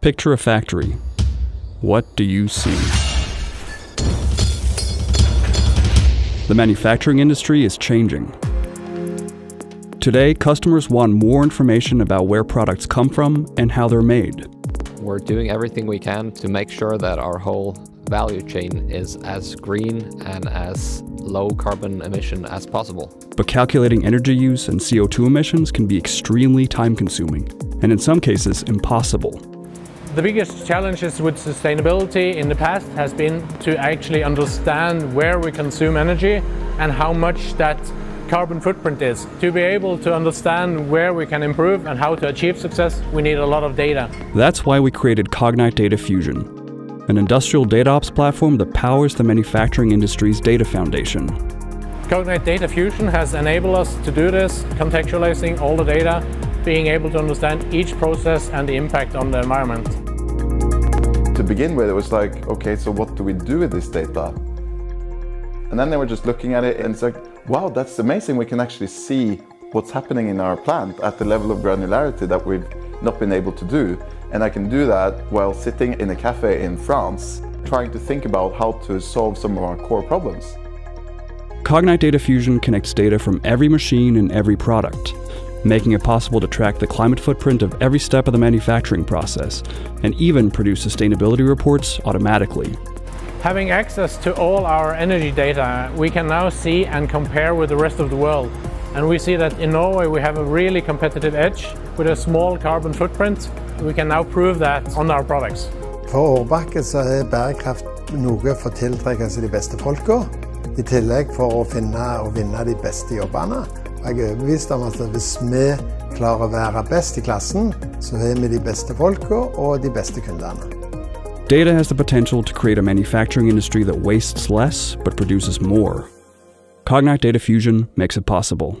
Picture a factory. What do you see? The manufacturing industry is changing. Today, customers want more information about where products come from and how they're made. We're doing everything we can to make sure that our whole value chain is as green and as low carbon emission as possible. But calculating energy use and CO2 emissions can be extremely time consuming, and in some cases, impossible. The biggest challenges with sustainability in the past has been to actually understand where we consume energy and how much that carbon footprint is. To be able to understand where we can improve and how to achieve success, we need a lot of data. That's why we created Cognite Data Fusion, an industrial data ops platform that powers the manufacturing industry's data foundation. Cognite Data Fusion has enabled us to do this, contextualizing all the data, being able to understand each process and the impact on the environment. To begin with, it was like, okay, so what do we do with this data? And then they were just looking at it and it's like, wow, that's amazing. We can actually see what's happening in our plant at the level of granularity that we've not been able to do. And I can do that while sitting in a cafe in France, trying to think about how to solve some of our core problems. Cognite Data Fusion connects data from every machine and every product, making it possible to track the climate footprint of every step of the manufacturing process, and even produce sustainability reports automatically. Having access to all our energy data, we can now see and compare with the rest of the world. And we see that in Norway we have a really competitive edge with a small carbon footprint. We can now prove that on our products. For Aarbakke så er bærekraft noe for å tiltrekke seg de beste folka, i tillegg for å finne og vinne de beste jobbene. Jeg er overbevist om at hvis vi klarer å være best i klassen, så har vi de beste folka og de beste kundene. Data has the potential to create a manufacturing industry that wastes less but produces more. Cognite Data Fusion makes it possible.